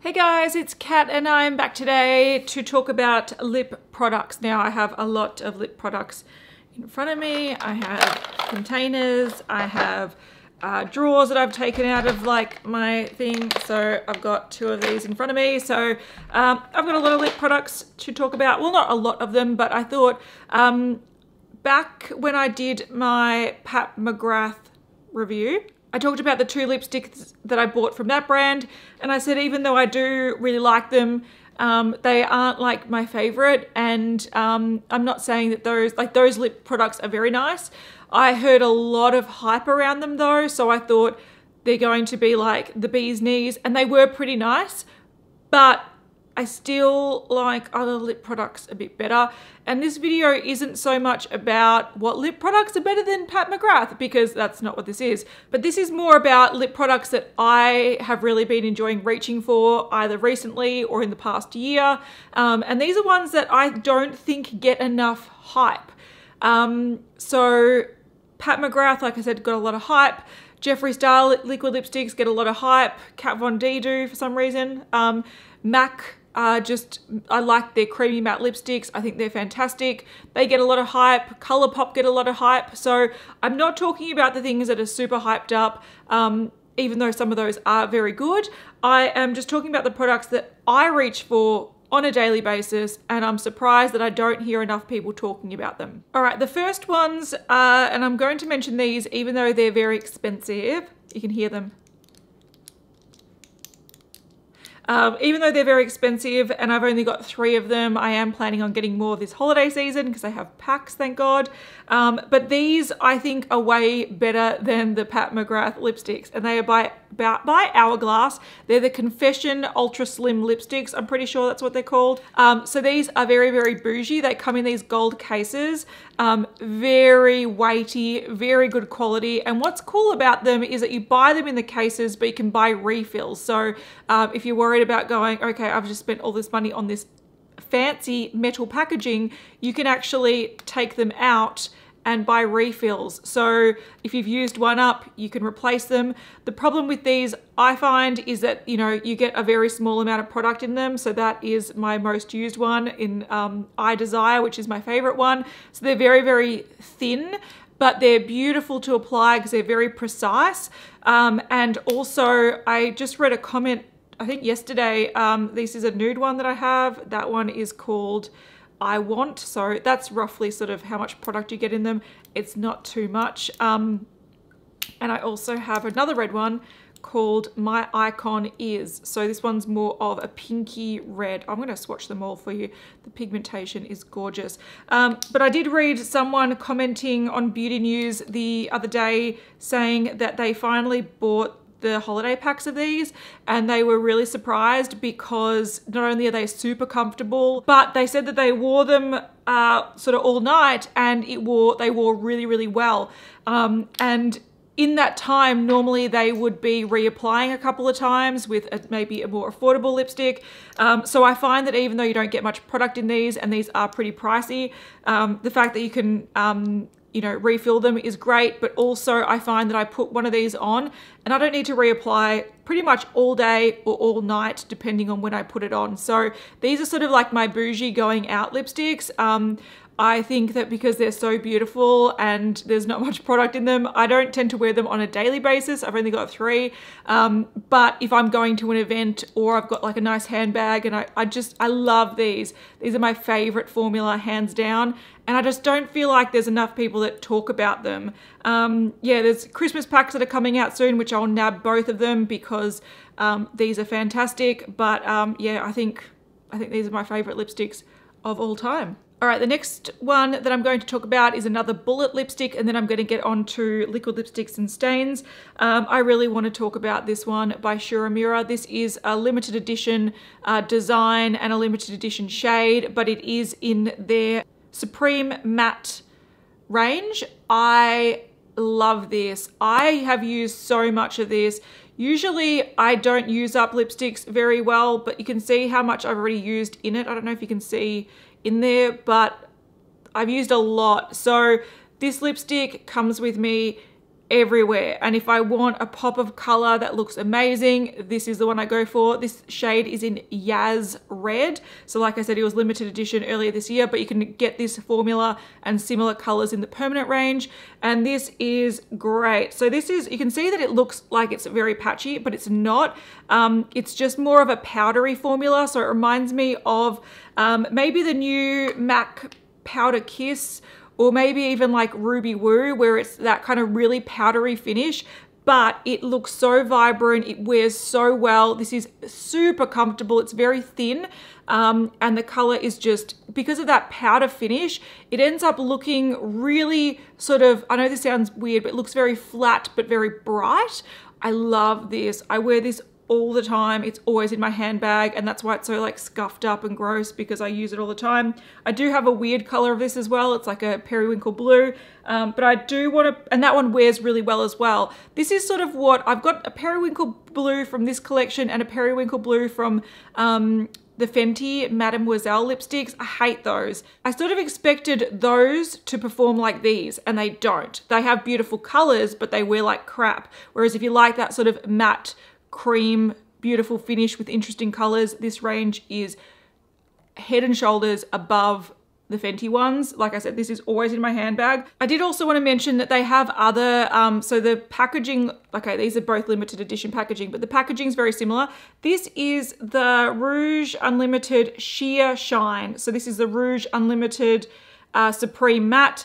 Hey guys, it's Kat and I'm back today to talk about lip products. Now I have a lot of lip products in front of me. I have containers, I have uh, drawers that I've taken out of like my thing. So I've got two of these in front of me. So um, I've got a lot of lip products to talk about. Well, not a lot of them, but I thought um, back when I did my Pat McGrath review, I talked about the two lipsticks that I bought from that brand, and I said even though I do really like them, um, they aren't like my favorite, and um, I'm not saying that those like those lip products are very nice. I heard a lot of hype around them though, so I thought they're going to be like the bee's knees, and they were pretty nice, but I still like other lip products a bit better. And this video isn't so much about what lip products are better than Pat McGrath because that's not what this is. But this is more about lip products that I have really been enjoying reaching for either recently or in the past year. Um, and these are ones that I don't think get enough hype. Um, so Pat McGrath, like I said, got a lot of hype. Jeffree Star liquid lipsticks get a lot of hype. Kat Von D do for some reason. Um, MAC uh, just, I like their creamy matte lipsticks. I think they're fantastic. They get a lot of hype. Colourpop get a lot of hype. So I'm not talking about the things that are super hyped up, um, even though some of those are very good. I am just talking about the products that I reach for on a daily basis and I'm surprised that I don't hear enough people talking about them. All right, the first ones, uh, and I'm going to mention these even though they're very expensive. You can hear them um, even though they're very expensive and I've only got three of them, I am planning on getting more this holiday season because I have packs, thank God. Um, but these I think are way better than the Pat McGrath lipsticks and they are by, by, by Hourglass. They're the Confession Ultra Slim lipsticks. I'm pretty sure that's what they're called. Um, so these are very, very bougie. They come in these gold cases, um, very weighty, very good quality. And what's cool about them is that you buy them in the cases, but you can buy refills. So um, if you're worried worried about going, okay, I've just spent all this money on this fancy metal packaging, you can actually take them out and buy refills. So if you've used one up, you can replace them. The problem with these, I find, is that, you know, you get a very small amount of product in them. So that is my most used one in um, I Desire, which is my favorite one. So they're very, very thin, but they're beautiful to apply because they're very precise. Um, and also, I just read a comment I think yesterday, um, this is a nude one that I have. That one is called I Want. So that's roughly sort of how much product you get in them. It's not too much. Um, and I also have another red one called My Icon Is. So this one's more of a pinky red. I'm going to swatch them all for you. The pigmentation is gorgeous. Um, but I did read someone commenting on Beauty News the other day saying that they finally bought the holiday packs of these and they were really surprised because not only are they super comfortable but they said that they wore them uh, sort of all night and it wore they wore really really well um, and in that time, normally they would be reapplying a couple of times with a, maybe a more affordable lipstick. Um, so I find that even though you don't get much product in these, and these are pretty pricey, um, the fact that you can um, you know, refill them is great, but also I find that I put one of these on and I don't need to reapply pretty much all day or all night, depending on when I put it on. So these are sort of like my bougie going out lipsticks. Um, I think that because they're so beautiful and there's not much product in them, I don't tend to wear them on a daily basis. I've only got three. Um, but if I'm going to an event or I've got like a nice handbag and I, I just, I love these. These are my favorite formula, hands down. And I just don't feel like there's enough people that talk about them. Um, yeah, there's Christmas packs that are coming out soon, which I'll nab both of them because um, these are fantastic. But um, yeah, I think, I think these are my favorite lipsticks of all time. All right, the next one that I'm going to talk about is another bullet lipstick and then I'm going to get on to liquid lipsticks and stains. Um, I really want to talk about this one by Shu Uemura. This is a limited edition uh, design and a limited edition shade, but it is in their Supreme Matte range. I love this. I have used so much of this. Usually I don't use up lipsticks very well, but you can see how much I've already used in it. I don't know if you can see in there, but I've used a lot. So this lipstick comes with me everywhere. And if I want a pop of color that looks amazing, this is the one I go for. This shade is in Yaz Red. So like I said, it was limited edition earlier this year, but you can get this formula and similar colors in the permanent range. And this is great. So this is, you can see that it looks like it's very patchy, but it's not. Um, it's just more of a powdery formula. So it reminds me of um, maybe the new MAC Powder Kiss or maybe even like Ruby Woo where it's that kind of really powdery finish but it looks so vibrant it wears so well. This is super comfortable it's very thin um, and the color is just because of that powder finish it ends up looking really sort of I know this sounds weird but it looks very flat but very bright. I love this. I wear this all the time. It's always in my handbag and that's why it's so like scuffed up and gross because I use it all the time. I do have a weird color of this as well. It's like a periwinkle blue, um, but I do want to, and that one wears really well as well. This is sort of what, I've got a periwinkle blue from this collection and a periwinkle blue from um, the Fenty Mattemoiselle lipsticks. I hate those. I sort of expected those to perform like these and they don't. They have beautiful colors, but they wear like crap. Whereas if you like that sort of matte cream, beautiful finish with interesting colors. This range is head and shoulders above the Fenty ones. Like I said, this is always in my handbag. I did also want to mention that they have other, um, so the packaging, okay, these are both limited edition packaging, but the packaging is very similar. This is the Rouge Unlimited Sheer Shine. So this is the Rouge Unlimited uh, Supreme Matte.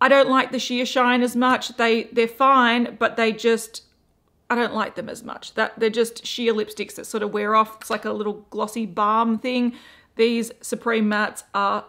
I don't like the sheer shine as much. They, they're fine, but they just, I don't like them as much. That They're just sheer lipsticks that sort of wear off. It's like a little glossy balm thing. These Supreme Mattes are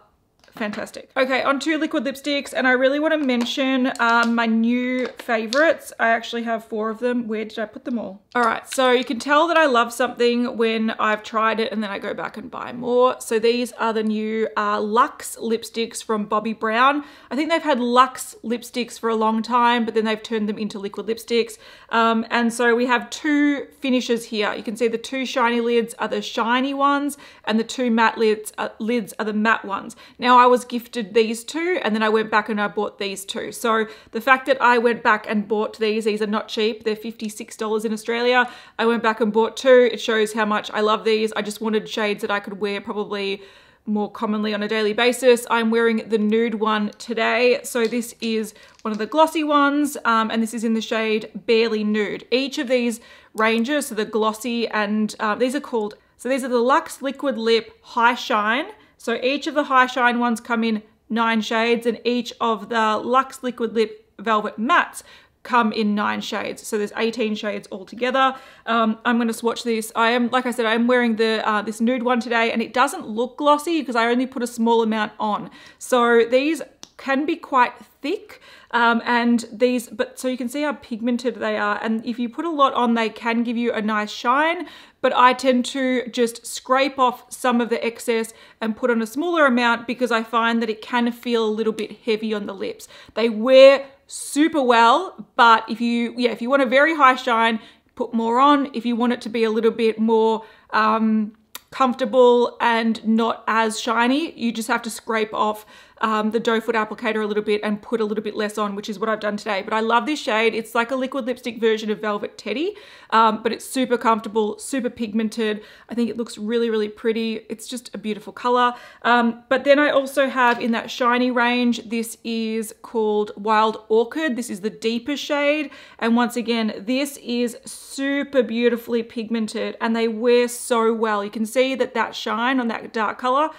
fantastic. Okay, on to liquid lipsticks, and I really want to mention um, my new favorites. I actually have four of them. Where did I put them all? All right, so you can tell that I love something when I've tried it and then I go back and buy more. So these are the new uh, Luxe lipsticks from Bobbi Brown. I think they've had Luxe lipsticks for a long time, but then they've turned them into liquid lipsticks. Um, and so we have two finishes here. You can see the two shiny lids are the shiny ones and the two matte lids, uh, lids are the matte ones. Now I was gifted these two and then I went back and I bought these two. So the fact that I went back and bought these, these are not cheap. They're $56 in Australia. I went back and bought two. It shows how much I love these. I just wanted shades that I could wear probably more commonly on a daily basis. I'm wearing the nude one today. So this is one of the glossy ones um, and this is in the shade Barely Nude. Each of these ranges, so the glossy and uh, these are called, so these are the Luxe Liquid Lip High Shine so each of the high shine ones come in nine shades and each of the Luxe Liquid Lip Velvet Mattes come in nine shades. So there's 18 shades altogether. Um, I'm going to swatch this. I am, like I said, I'm wearing the uh, this nude one today and it doesn't look glossy because I only put a small amount on. So these can be quite thick um, and these but so you can see how pigmented they are and if you put a lot on they can give you a nice shine but I tend to just scrape off some of the excess and put on a smaller amount because I find that it can feel a little bit heavy on the lips. They wear super well but if you yeah if you want a very high shine put more on. If you want it to be a little bit more um, comfortable and not as shiny you just have to scrape off um, the doe foot applicator a little bit and put a little bit less on, which is what I've done today. But I love this shade. It's like a liquid lipstick version of Velvet Teddy, um, but it's super comfortable, super pigmented. I think it looks really, really pretty. It's just a beautiful color. Um, but then I also have in that shiny range, this is called Wild Orchid. This is the deeper shade. And once again, this is super beautifully pigmented and they wear so well. You can see that that shine on that dark color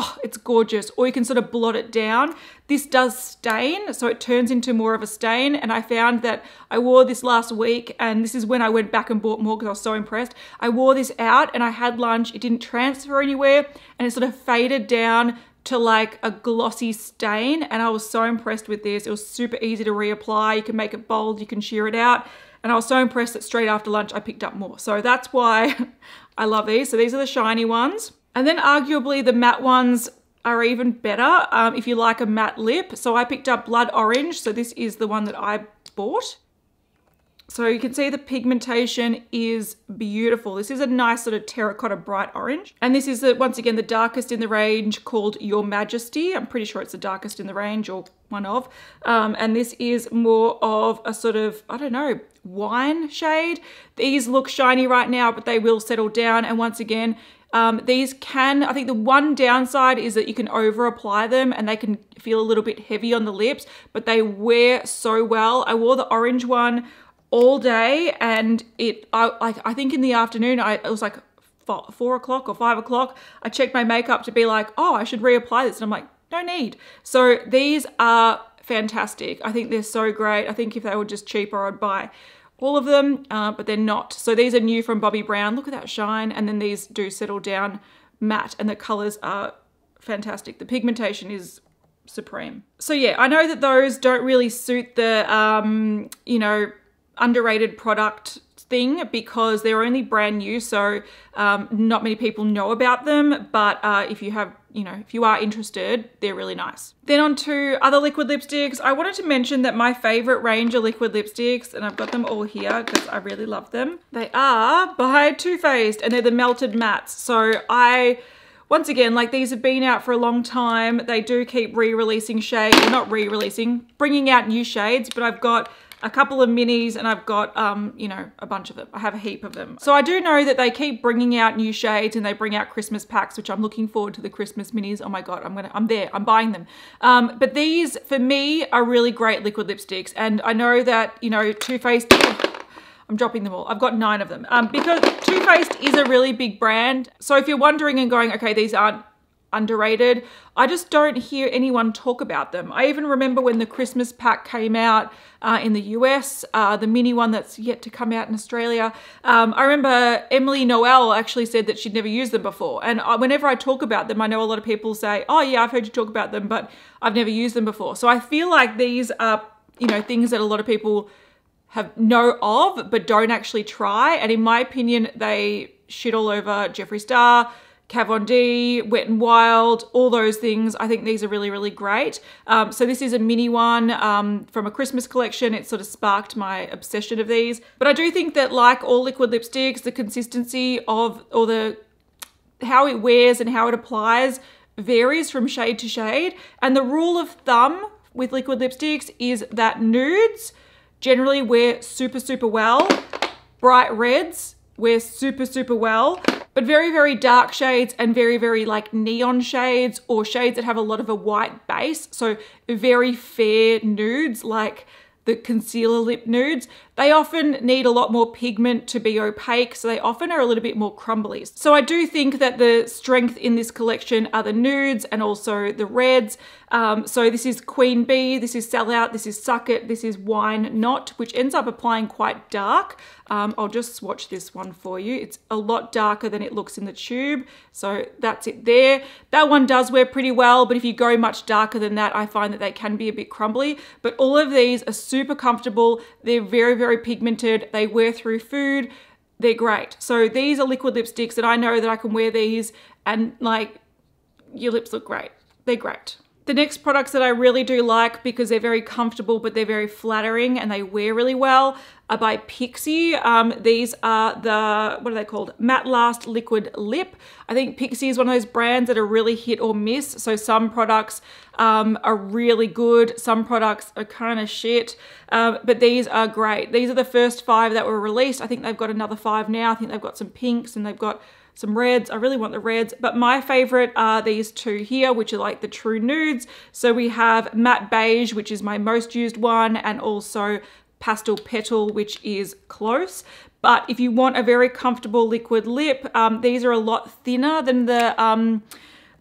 oh, it's gorgeous. Or you can sort of blot it down. This does stain, so it turns into more of a stain. And I found that I wore this last week, and this is when I went back and bought more because I was so impressed. I wore this out and I had lunch. It didn't transfer anywhere, and it sort of faded down to like a glossy stain. And I was so impressed with this. It was super easy to reapply. You can make it bold, you can sheer it out. And I was so impressed that straight after lunch, I picked up more. So that's why I love these. So these are the shiny ones. And then arguably the matte ones are even better um, if you like a matte lip. So I picked up Blood Orange. So this is the one that I bought. So you can see the pigmentation is beautiful. This is a nice sort of terracotta bright orange. And this is the, once again the darkest in the range called Your Majesty. I'm pretty sure it's the darkest in the range or one of. Um, and this is more of a sort of, I don't know, wine shade. These look shiny right now, but they will settle down. And once again, um, these can, I think the one downside is that you can over apply them and they can feel a little bit heavy on the lips, but they wear so well. I wore the orange one all day and it, I, like, I think in the afternoon, I, it was like four o'clock or five o'clock, I checked my makeup to be like, oh, I should reapply this. And I'm like, no need. So these are fantastic. I think they're so great. I think if they were just cheaper, I'd buy all of them, uh, but they're not. So these are new from Bobbi Brown. Look at that shine. And then these do settle down matte and the colors are fantastic. The pigmentation is supreme. So yeah, I know that those don't really suit the, um, you know, underrated product thing because they're only brand new so um, not many people know about them. But uh, if you have you know if you are interested they're really nice. Then on to other liquid lipsticks. I wanted to mention that my favorite range of liquid lipsticks and I've got them all here because I really love them they are by Too Faced and they're the melted mattes. So I once again, like these have been out for a long time. They do keep re-releasing shades, not re-releasing, bringing out new shades, but I've got a couple of minis and I've got, um, you know, a bunch of them. I have a heap of them. So I do know that they keep bringing out new shades and they bring out Christmas packs, which I'm looking forward to the Christmas minis. Oh my God, I'm gonna, I'm there, I'm buying them. Um, but these, for me, are really great liquid lipsticks. And I know that, you know, Too Faced, I'm dropping them all. I've got nine of them. Um, because Too Faced is a really big brand. So if you're wondering and going, okay, these aren't underrated. I just don't hear anyone talk about them. I even remember when the Christmas pack came out uh, in the US, uh, the mini one that's yet to come out in Australia. Um, I remember Emily Noel actually said that she'd never used them before. And I, whenever I talk about them, I know a lot of people say, oh yeah, I've heard you talk about them, but I've never used them before. So I feel like these are, you know, things that a lot of people have know of, but don't actually try. And in my opinion, they shit all over Jeffree Star, Kat Von D, Wet and Wild, all those things. I think these are really, really great. Um, so this is a mini one um, from a Christmas collection. It sort of sparked my obsession of these. But I do think that like all liquid lipsticks, the consistency of, or the, how it wears and how it applies varies from shade to shade. And the rule of thumb with liquid lipsticks is that nudes generally wear super, super well. Bright reds wear super, super well but very, very dark shades and very, very like neon shades or shades that have a lot of a white base. So very fair nudes like the concealer lip nudes, they often need a lot more pigment to be opaque, so they often are a little bit more crumbly. So I do think that the strength in this collection are the nudes and also the reds. Um, so this is Queen Bee, this is Sellout, this is Suck It, this is Wine Not, which ends up applying quite dark. Um, I'll just swatch this one for you. It's a lot darker than it looks in the tube. So that's it there. That one does wear pretty well, but if you go much darker than that, I find that they can be a bit crumbly. But all of these are super comfortable. They're very, very pigmented. They wear through food. They're great. So these are liquid lipsticks that I know that I can wear these and like your lips look great. They're great. The next products that I really do like because they're very comfortable but they're very flattering and they wear really well are by Pixi. Um, these are the, what are they called? Mattelast Liquid Lip. I think Pixi is one of those brands that are really hit or miss. So some products um, are really good. Some products are kind of shit, um, but these are great. These are the first five that were released. I think they've got another five now. I think they've got some pinks and they've got some reds. I really want the reds, but my favorite are these two here, which are like the true nudes. So we have matte beige, which is my most used one, and also pastel petal, which is close. But if you want a very comfortable liquid lip, um, these are a lot thinner than the um,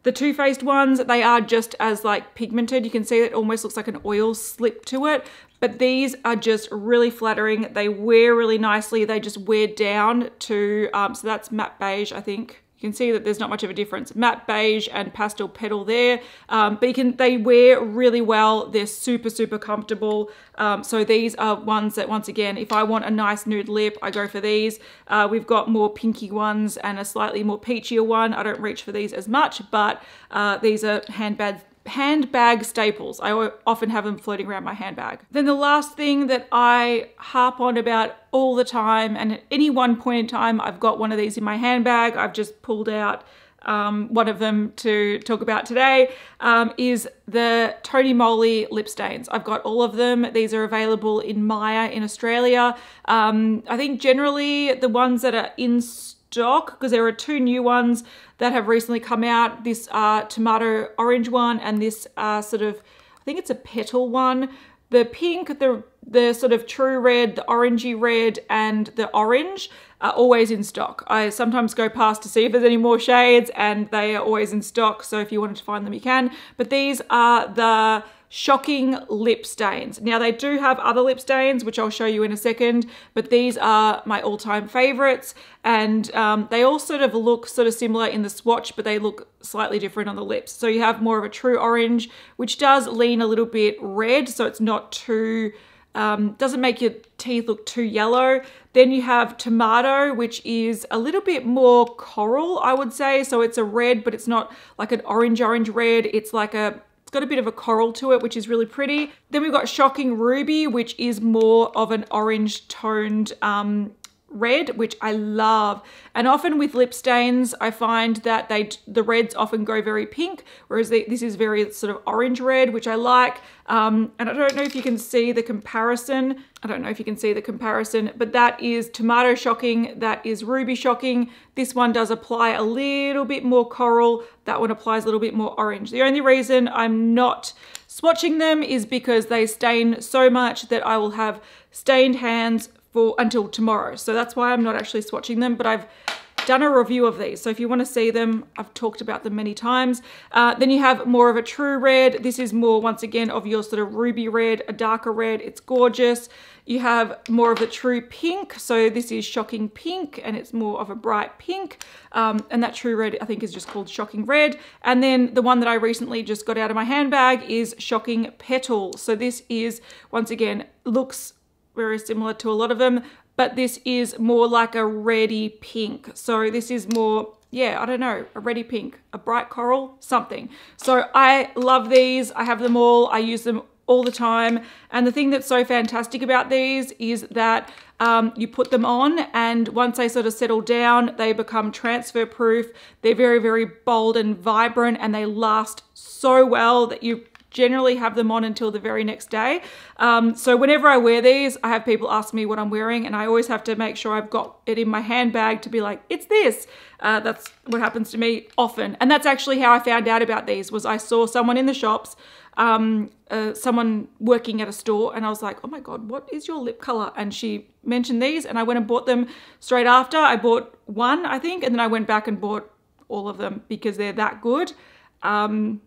the Too Faced ones. They are just as like pigmented. You can see it almost looks like an oil slip to it, but these are just really flattering. They wear really nicely. They just wear down to, um, so that's matte beige, I think. You can see that there's not much of a difference. Matte beige and pastel petal there, um, but you can they wear really well. They're super, super comfortable. Um, so these are ones that, once again, if I want a nice nude lip, I go for these. Uh, we've got more pinky ones and a slightly more peachier one. I don't reach for these as much, but uh, these are handbags handbag staples. I often have them floating around my handbag. Then the last thing that I harp on about all the time, and at any one point in time, I've got one of these in my handbag. I've just pulled out um, one of them to talk about today um, is the Tony Moly lip stains. I've got all of them. These are available in Myer in Australia. Um, I think generally the ones that are in stock, because there are two new ones that have recently come out. This uh, tomato orange one and this uh, sort of, I think it's a petal one. The pink, the the sort of true red, the orangey red, and the orange are always in stock. I sometimes go past to see if there's any more shades and they are always in stock. So if you wanted to find them, you can. But these are the shocking lip stains. Now they do have other lip stains, which I'll show you in a second, but these are my all-time favorites. And um, they all sort of look sort of similar in the swatch, but they look slightly different on the lips. So you have more of a true orange, which does lean a little bit red, so it's not too um, doesn't make your teeth look too yellow. Then you have tomato, which is a little bit more coral, I would say. So it's a red, but it's not like an orange, orange red. It's like a, it's got a bit of a coral to it, which is really pretty. Then we've got Shocking Ruby, which is more of an orange toned um, red, which I love. And often with lip stains, I find that they the reds often go very pink, whereas they, this is very sort of orange red, which I like. Um, and I don't know if you can see the comparison. I don't know if you can see the comparison, but that is tomato shocking, that is ruby shocking. This one does apply a little bit more coral. That one applies a little bit more orange. The only reason I'm not swatching them is because they stain so much that I will have stained hands for until tomorrow. So that's why I'm not actually swatching them, but I've done a review of these. So if you want to see them, I've talked about them many times. Uh, then you have more of a true red. This is more, once again, of your sort of ruby red, a darker red. It's gorgeous. You have more of the true pink. So this is shocking pink and it's more of a bright pink. Um, and that true red, I think is just called shocking red. And then the one that I recently just got out of my handbag is shocking petal. So this is, once again, looks very similar to a lot of them, but this is more like a reddy pink. So this is more, yeah, I don't know, a reddy pink, a bright coral, something. So I love these. I have them all. I use them all the time. And the thing that's so fantastic about these is that um, you put them on and once they sort of settle down, they become transfer proof. They're very, very bold and vibrant and they last so well that you generally have them on until the very next day. Um, so whenever I wear these, I have people ask me what I'm wearing and I always have to make sure I've got it in my handbag to be like, it's this. Uh, that's what happens to me often. And that's actually how I found out about these was I saw someone in the shops, um, uh, someone working at a store and I was like, oh my God, what is your lip color? And she mentioned these and I went and bought them straight after. I bought one, I think, and then I went back and bought all of them because they're that good. Um,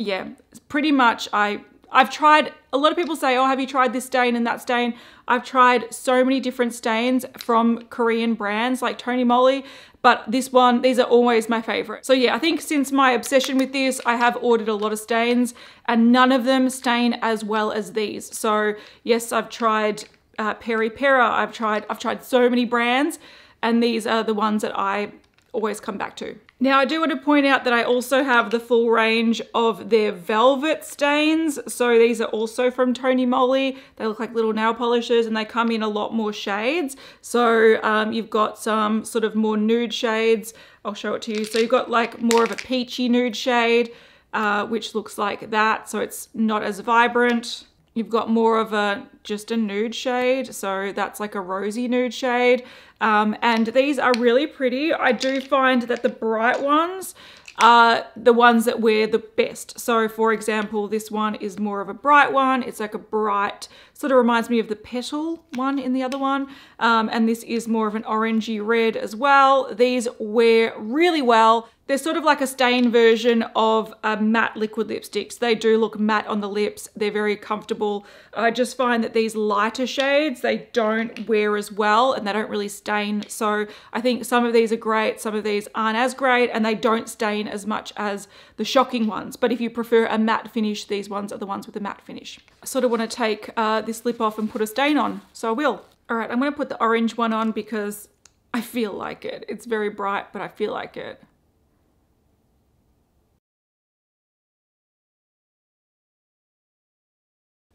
yeah, pretty much I I've tried, a lot of people say, oh, have you tried this stain and that stain? I've tried so many different stains from Korean brands like Tony Moly, but this one, these are always my favorite. So yeah, I think since my obsession with this, I have ordered a lot of stains and none of them stain as well as these. So yes, I've tried uh, Peripera, I've tried, I've tried so many brands and these are the ones that I always come back to. Now I do want to point out that I also have the full range of their velvet stains. So these are also from Tony Moly. They look like little nail polishes and they come in a lot more shades. So um, you've got some sort of more nude shades. I'll show it to you. So you've got like more of a peachy nude shade, uh, which looks like that. So it's not as vibrant. You've got more of a just a nude shade, so that's like a rosy nude shade. Um, and these are really pretty. I do find that the bright ones are the ones that wear the best. So for example, this one is more of a bright one. It's like a bright, sort of reminds me of the petal one in the other one. Um, and this is more of an orangey red as well. These wear really well. They're sort of like a stain version of a matte liquid lipsticks. They do look matte on the lips. They're very comfortable. I just find that these lighter shades, they don't wear as well and they don't really stain. So I think some of these are great, some of these aren't as great and they don't stain as much as the shocking ones. But if you prefer a matte finish, these ones are the ones with a matte finish. I sort of want to take uh, this lip off and put a stain on, so I will. All right, I'm going to put the orange one on because I feel like it. It's very bright, but I feel like it.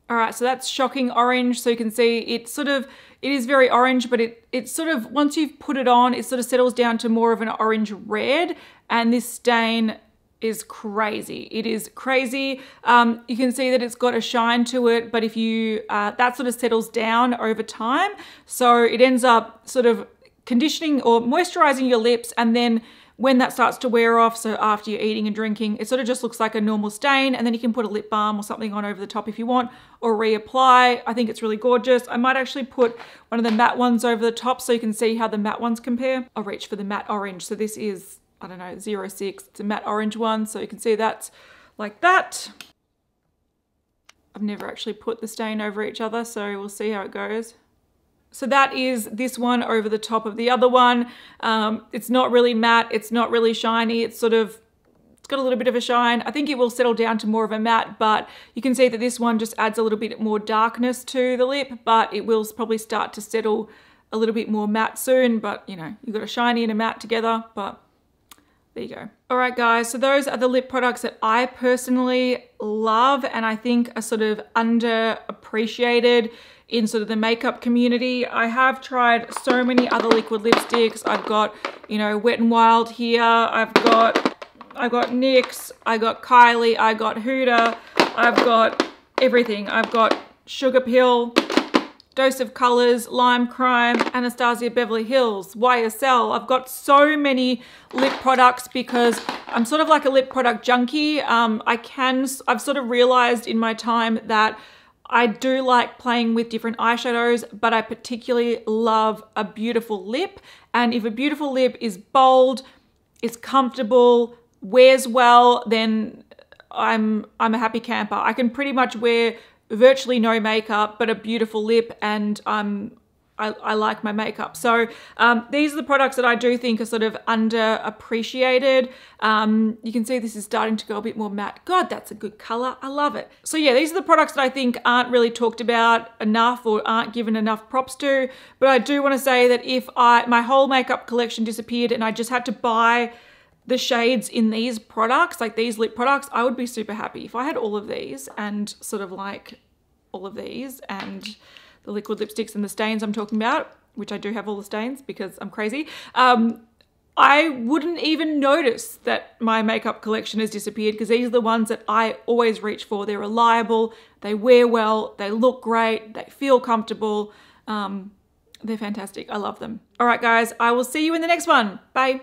All right, so that's shocking orange. So you can see it sort of, it is very orange, but it, it sort of, once you've put it on, it sort of settles down to more of an orange red. And this stain is crazy. It is crazy. Um, you can see that it's got a shine to it, but if you, uh, that sort of settles down over time. So it ends up sort of conditioning or moisturizing your lips and then when that starts to wear off, so after you're eating and drinking, it sort of just looks like a normal stain and then you can put a lip balm or something on over the top if you want or reapply. I think it's really gorgeous. I might actually put one of the matte ones over the top so you can see how the matte ones compare. I'll reach for the matte orange. So this is, I don't know, 06. It's a matte orange one. So you can see that's like that. I've never actually put the stain over each other, so we'll see how it goes. So that is this one over the top of the other one. Um, it's not really matte, it's not really shiny, it's sort of, it's got a little bit of a shine. I think it will settle down to more of a matte, but you can see that this one just adds a little bit more darkness to the lip, but it will probably start to settle a little bit more matte soon, but you know, you've got a shiny and a matte together, but there you go. All right, guys, so those are the lip products that I personally love and I think are sort of underappreciated in sort of the makeup community. I have tried so many other liquid lipsticks. I've got, you know, Wet n Wild here. I've got, I've got NYX, I got Kylie, I got Huda, I've got everything. I've got Sugarpill, Dose of Colors, Lime Crime, Anastasia Beverly Hills, YSL. I've got so many lip products because I'm sort of like a lip product junkie. Um, I can, I've sort of realized in my time that I do like playing with different eyeshadows, but I particularly love a beautiful lip. And if a beautiful lip is bold, is comfortable, wears well, then I'm I'm a happy camper. I can pretty much wear virtually no makeup, but a beautiful lip and um, I, I, like my makeup. So um, these are the products that I do think are sort of underappreciated. Um, you can see this is starting to go a bit more matte. God, that's a good color. I love it. So yeah, these are the products that I think aren't really talked about enough or aren't given enough props to. But I do want to say that if I my whole makeup collection disappeared and I just had to buy the shades in these products, like these lip products, I would be super happy. If I had all of these and sort of like all of these and the liquid lipsticks and the stains I'm talking about, which I do have all the stains because I'm crazy, um, I wouldn't even notice that my makeup collection has disappeared because these are the ones that I always reach for. They're reliable, they wear well, they look great, they feel comfortable. Um, they're fantastic. I love them. All right, guys, I will see you in the next one. Bye.